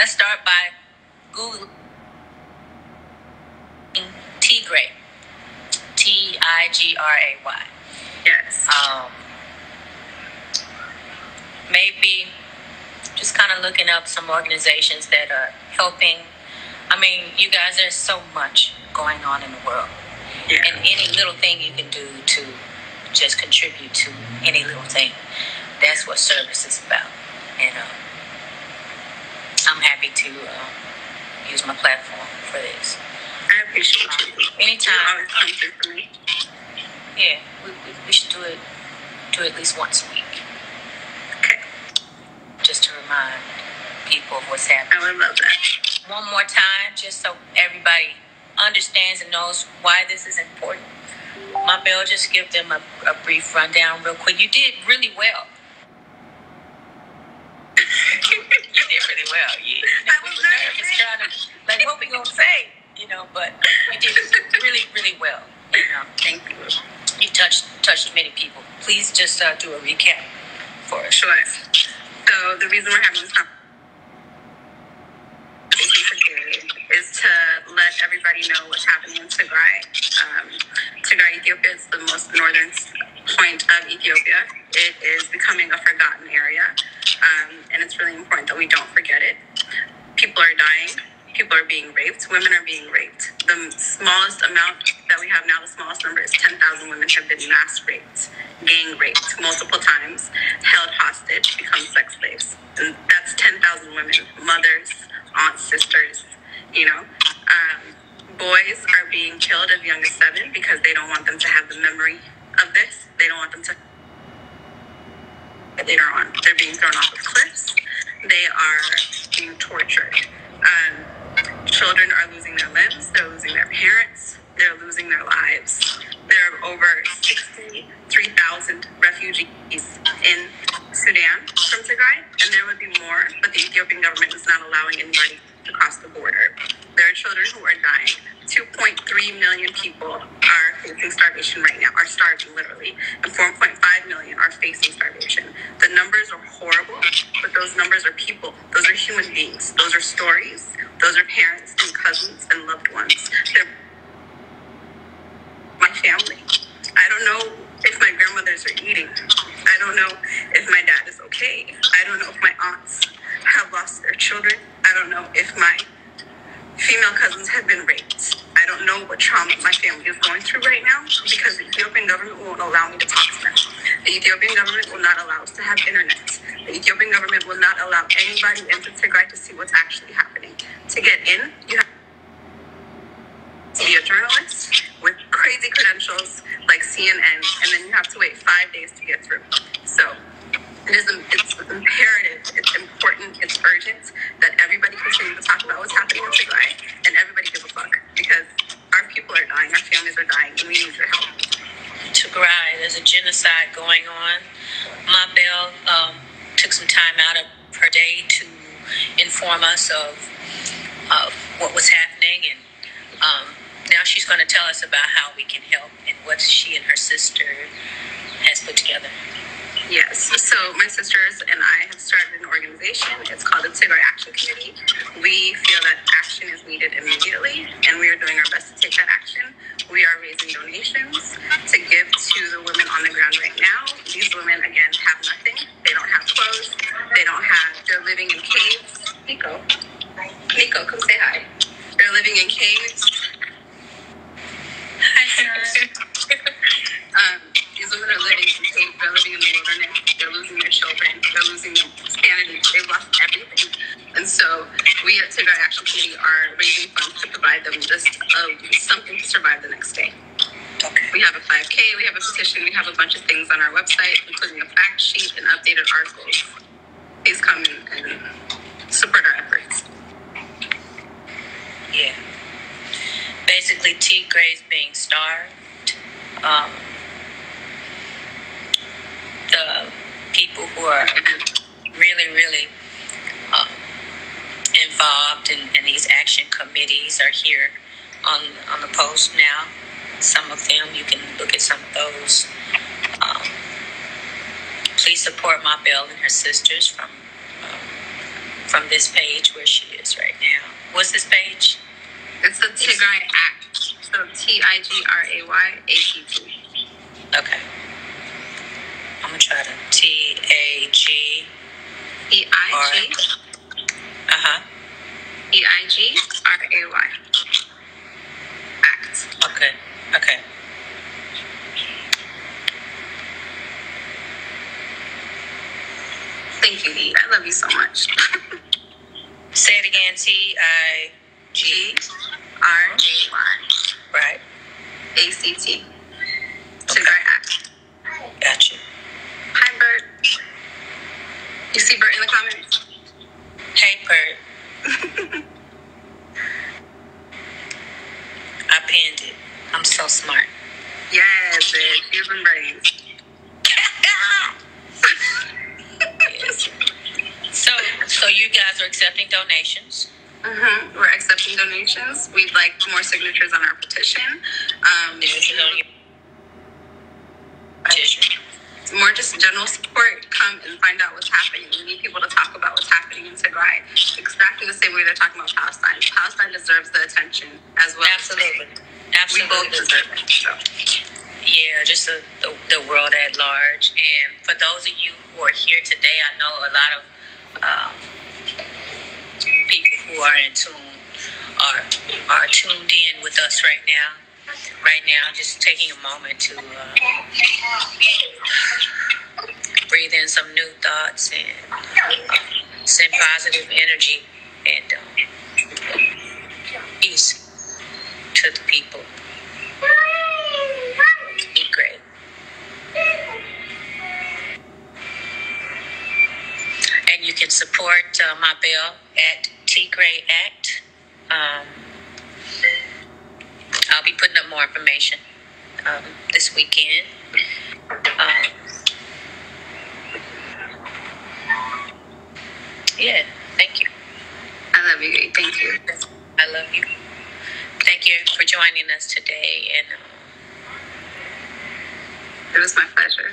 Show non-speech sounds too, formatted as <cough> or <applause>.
let's start by Google Tigray. T I G R A Y. Yes. Um, maybe just kind of looking up some organizations that are helping. I mean, you guys, there's so much going on in the world. Yeah. And any little thing you can do to just contribute to any little thing, that's what service is about. Happy to uh, use my platform for this. I appreciate you. You Anytime, always through for me. yeah, we, we, we should do it, do it at least once a week, Okay. just to remind people of what's happening. I would love that. one more time, just so everybody understands and knows why this is important. My Bill, just give them a, a brief rundown real quick. You did really well. you did really well. Know, I we was was nervous nervous. trying to, like, what we gonna say? You know, but you did really, really well. You know, Thank you. you touched touched many people. Please just uh, do a recap for us. Sure. So the reason we're having this conversation is to let everybody know what's happening in Tigray. Um, Tigray, Ethiopia is the most northern point of Ethiopia. It is becoming a forgotten area, um, and it's really important that we don't forget it. People are dying. People are being raped. Women are being raped. The smallest amount that we have now, the smallest number is 10,000 women have been mass raped, gang raped multiple times, held hostage, become sex slaves. And that's 10,000 women, mothers, aunts, sisters, you know. Um, boys are being killed as young as seven because they don't want them to have the memory of this. They don't want them to. They're being thrown off of cliffs. They are being tortured. Um, children are losing their limbs. They're losing their parents. They're losing their lives. There are over 63,000 refugees in Sudan from Tigray, and there would be more, but the Ethiopian government is not allowing anybody to cross the border. There are children who are dying. 2.3 million people facing starvation right now, are starving literally, and 4.5 million are facing starvation. The numbers are horrible, but those numbers are people. Those are human beings. Those are stories. Those are parents and cousins and loved ones. They're my family. I don't know if my grandmothers are eating. I don't know if my dad is okay. I don't know if my aunts have lost their children. I don't know if my female cousins have been raped. I don't know what trauma my family is going through right now because the Ethiopian government won't allow me to talk to them. The Ethiopian government will not allow us to have internet. The Ethiopian government will not allow anybody into Tigray to see what's actually happening. To get in, you have to be a journalist with crazy credentials like CNN, and then you have to wait five days to get through. So it is it's imperative, it's important, it's urgent that everybody continue to talk about what's happening in Tigray and everybody give a fuck because our people are dying, our families are dying, and we need your help. Tigray, there's a genocide going on. Ma Bell um, took some time out of her day to inform us of, of what was happening, and um, now she's going to tell us about how we can help and what she and her sister has put together. Yes. So my sisters and I have started an organization. It's called the Tigray Action Committee. We feel that action is needed immediately, and we are doing our best to take. We are raising donations to give to the women on the ground right now. These women, again, have nothing. They don't have clothes. They don't have. They're living in caves. Nico, Nico, come say hi. They're living in caves. Hi, sir. <laughs> Um, these women are living in caves. They're living in the wilderness. They're losing their children. They're losing their sanity. They've lost everything. And so we at Tigray Action Committee are raising funds to provide them just uh, something to survive the next day. Okay. We have a 5K, we have a petition, we have a bunch of things on our website, including a fact sheet and updated articles. Please come and, support our efforts. Yeah. Basically, Tigray's being starved. Um, the people who are really, really um, involved in, in these action committees are here on on the post now. Some of them, you can look at some of those. Um, please support Ma Bell and her sisters from um, from this page where she is right now. What's this page? It's the Tigray Act. So T I G R A Y A T T. Okay. I'm gonna try to T A G. E I G. E I G R A Y. Act. Okay. Okay. Thank you, Dee. I love you so much. <laughs> Say it again. T I G R A Y. Right. A C T. Tigray Act. Got you. Hi, Bert. You see Bert in the comments? Hey, Bert. It. I'm so smart. Yes, bitch. Using brains. Yes. <laughs> So, so you guys are accepting donations. hmm We're accepting donations. We'd like more signatures on our petition. Um, This is on your petition. more just general support. Come and find out what's happening. We need people to talk about what's happening in Tigray. Exactly the same way they're talking about Palestine. Palestine deserves the attention as well. Absolutely. Absolutely. We both deserve it. So. Yeah, just the, the, the world at large. And for those of you who are here today, I know a lot of um, people who are in tune are are tuned in with us right now. Right now, just taking a moment to uh, breathe in some new thoughts and uh, send positive energy and um, peace to the people. Be great. And you can support uh, my bill at Tigray Act. Um, I'll be putting up more information um, this weekend. Um, yeah, thank you. I love you. Thank you. I love you. Thank you for joining us today. And uh, It was my pleasure.